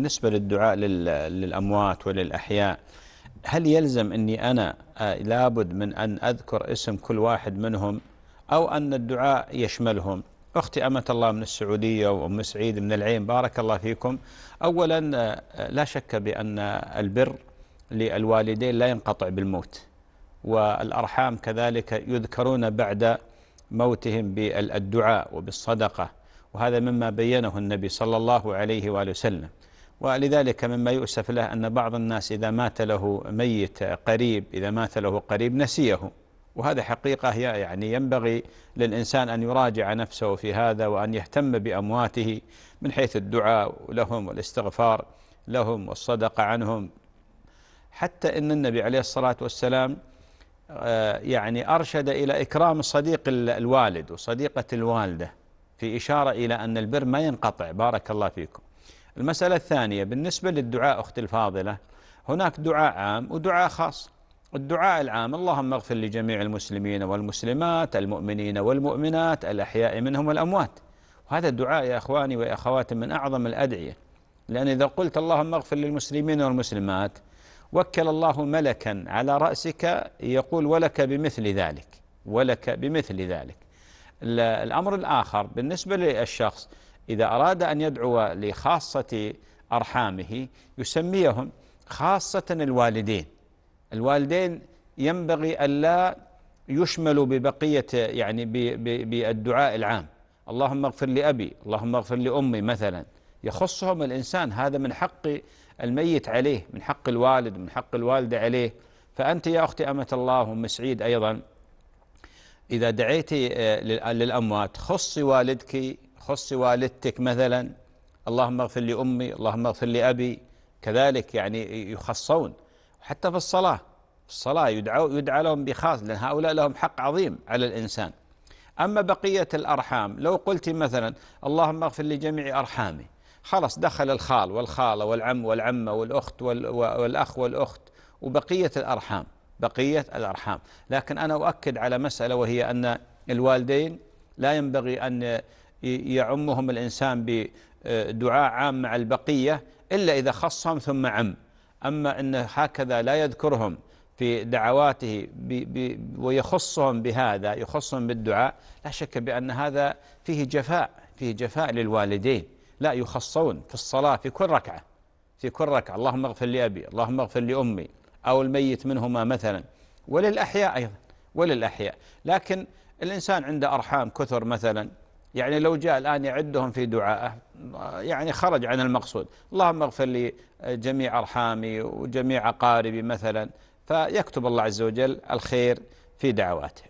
بالنسبة للدعاء للأموات وللأحياء هل يلزم أني أنا آه، لابد من أن أذكر اسم كل واحد منهم أو أن الدعاء يشملهم؟ أختي أمة الله من السعودية وأم سعيد من العين بارك الله فيكم. أولا آه، لا شك بأن البر للوالدين لا ينقطع بالموت والأرحام كذلك يذكرون بعد موتهم بالدعاء وبالصدقة وهذا مما بينه النبي صلى الله عليه وآله وسلم. ولذلك مما يؤسف له أن بعض الناس إذا مات له ميت قريب إذا مات له قريب نسيه. وهذا حقيقة يعني ينبغي للإنسان أن يراجع نفسه في هذا وأن يهتم بأمواته من حيث الدعاء لهم والاستغفار لهم والصدقة عنهم. حتى أن النبي عليه الصلاة والسلام آه، يعني أرشد إلى إكرام صديق الوالد وصديقة الوالدة في إشارة إلى أن البر ما ينقطع. بارك الله فيكم. المسألة الثانية بالنسبة للدعاء أختي الفاضلة هناك دعاء عام ودعاء خاص. الدعاء العام اللهم اغفر لجميع المسلمين والمسلمات المؤمنين والمؤمنات الأحياء منهم والأموات. وهذا الدعاء يا أخواني وأخواتي من أعظم الأدعية. لأن إذا قلت اللهم اغفر للمسلمين والمسلمات وكل الله ملكا على رأسك يقول ولك بمثل ذلك ولك بمثل ذلك. الأمر الآخر بالنسبة للشخص إذا أراد أن يدعو لخاصة أرحامه يسميهم خاصة الوالدين. الوالدين ينبغي ألا يشملوا ببقية يعني بالدعاء العام. اللهم اغفر لأبي اللهم اغفر لأمي مثلا. يخصهم الإنسان هذا من حق الميت عليه من حق الوالد من حق الوالدة عليه. فأنت يا أختي أمة الله وأم سعيد أيضا إذا دعيت آه، للأموات خصي والدك خصي والدتك مثلا اللهم اغفر لأمي اللهم اغفر لأبي. كذلك يعني يخصون. حتى في الصلاة في الصلاة يدعو يدعى لهم بخاص لأن هؤلاء لهم حق عظيم على الإنسان. أما بقية الأرحام لو قلت مثلا اللهم اغفر لجميع أرحامي. خلاص دخل الخال والخالة والعم والعمة والأخت والأخ والأخت وبقية الأرحام بقية الأرحام. لكن أنا أؤكد على مسألة وهي أن الوالدين لا ينبغي أن يعمهم الإنسان بدعاء عام مع البقية إلا إذا خصهم ثم عم. أما أن هكذا لا يذكرهم في دعواته بي بي ويخصهم بهذا يخصهم بالدعاء لا شك بأن هذا فيه جفاء فيه جفاء للوالدين. لا يخصون في الصلاة في كل ركعة في كل ركعة. اللهم اغفر لأبي اللهم اغفر لأمي أو الميت منهما مثلا. وللأحياء أيضا وللأحياء. لكن الإنسان عنده أرحام كثر مثلا يعني لو جاء الآن يعدهم في دعائه يعني خرج عن المقصود. اللهم اغفر لي جميع أرحامي وجميع أقاربي مثلا فيكتب الله عز وجل الخير في دعواته.